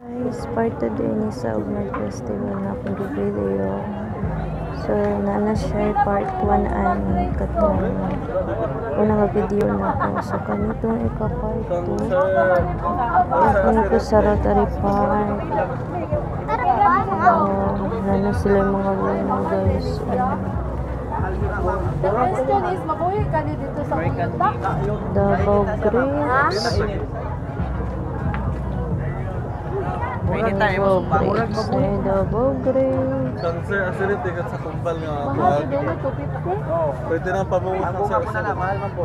Guys, part today ni sa Ugmad Festival na akong video. So, naana siya part 1 ang katong unang video na ako. So, kanitong ika-part 2. Ako ko sa Rotary Park. Oh, naana sila yung mga bunga guys. question is, mabuhay ka dito sa? Davao Grapes. Pwede tayo Davao Grapes. Eh, Davao Grapes. Kang sir, asili tikat sa kumbal nga Mahal buwag. Dolo, 250? Oo. Pwede na pamungot ng sir. na lang, mahal man po.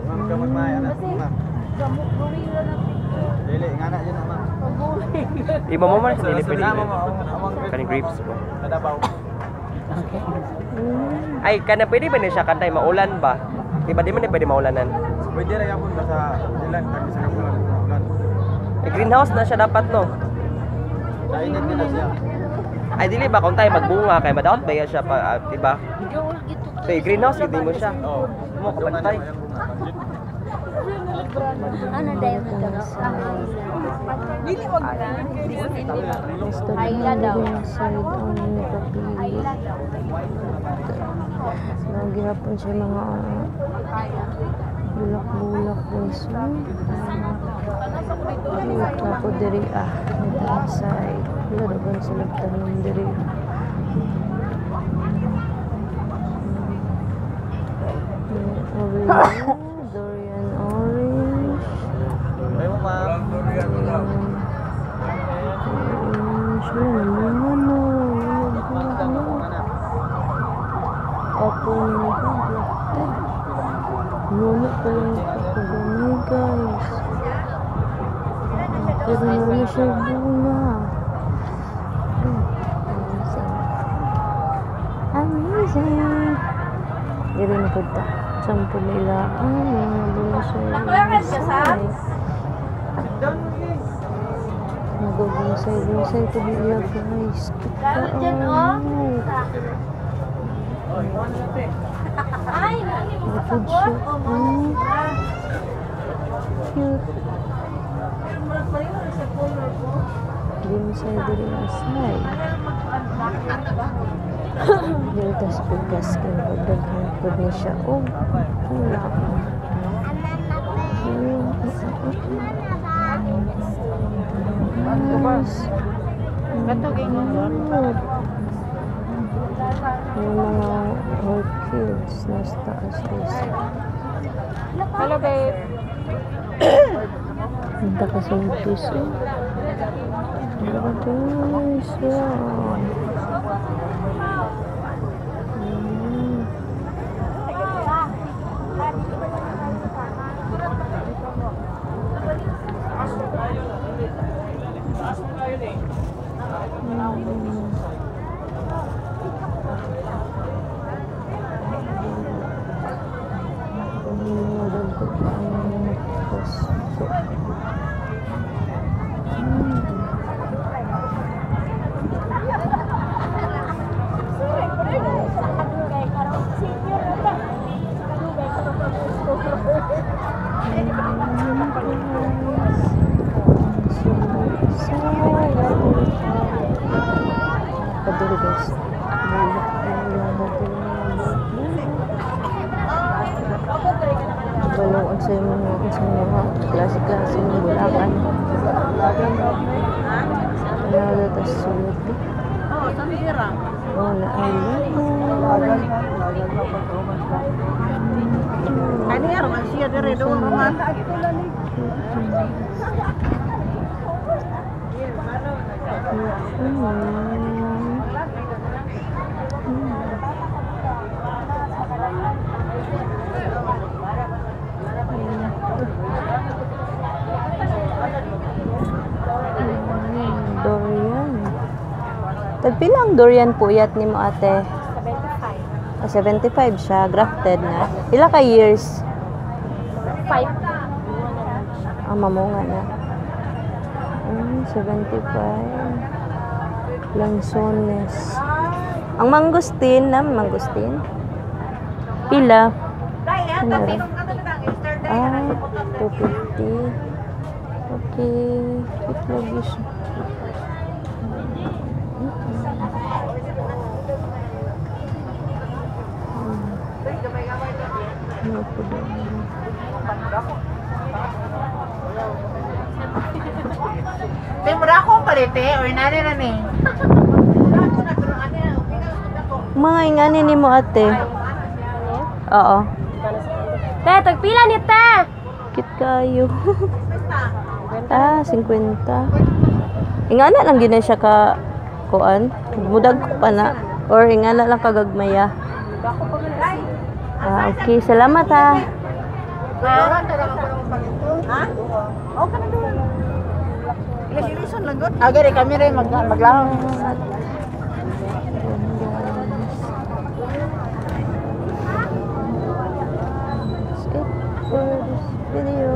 Ma'am, kamag may anak Kasi, po na. gamuk gorilla na picture. Dili, nga na naman. Mabuhay ka. Iba mo man hindi pwede. Mo, amang Kaning grapes po. Nadabaw. Mm. Ay, kana pwede ba niya siya kantay maulan ba? Di ba di man di pwede maulanan? Pwede rin yapon ba sa ilan, tagi sa kapulan. Ulan. Eh, greenhouse na siya dapat no. Kainit nila siya. Ay dili ba kung tayo magbunga kay madaot ba siya pa, ah, di ba? So, eh, greenhouse hindi mo siya. Oo. Mo kapantay. Ano mo daw? Dili wag na. Ayla daw. side on kapili. Nagihapon siya mga bulak-bulak guys. Bulak na po diri ah. Side. Laraban sila tanim diri. Dorian orange. Ay mo, ma'am. Orange. Wala naman ano. Ano? Ako nila. Nuno pa lang ako guys. Naman siya bunga. Hmm, Amazing. Amazing. Dili na po ta. Sampo nila. Ah, mga bunga siya. Nagugusay-gusay ito nila guys. Oh. Ay, Food shop. Hmm. Cute. Ginsay diri asay. Dili tas pikas kay pagdaghan pud ni siya. Wala. Nice. Katugin mo doon. Yung mga orchids nasa taas guys. Hello, babe. Ang takas ng piso. Diba guys? Wow. Mm. Balong sa mga sa mga klase-klase ng bulakan. Ano dito sulit. Oh, Samira. Wala ay luto. Kani nga, roman siya dire do roman. Dorian. Tagpila ang durian puyat ni mo ate? 75. Ah, 75 siya, grafted na. Ila ka years? 5. Ang mamunga na. Mm, 75. Lanzones. Ang mangustin na, mangustin. Pila? Ano rin? Ah, 250. Okay. Okay. Cute lagi siya. Ano po daw? May mura akong palite, or nani na ni. Mga ingani ni mo ate. Oo. Te, tagpila ni te! Kit kayo. ah, 50. Ingana lang din na siya ka kuan. Mudag ko pa na. Or ingana lang kagagmaya. Ah, okay. Salamat ha. Ha? Oo ka na doon. Ilis-ilisan lang doon. Ah, gari kami rin mag this video.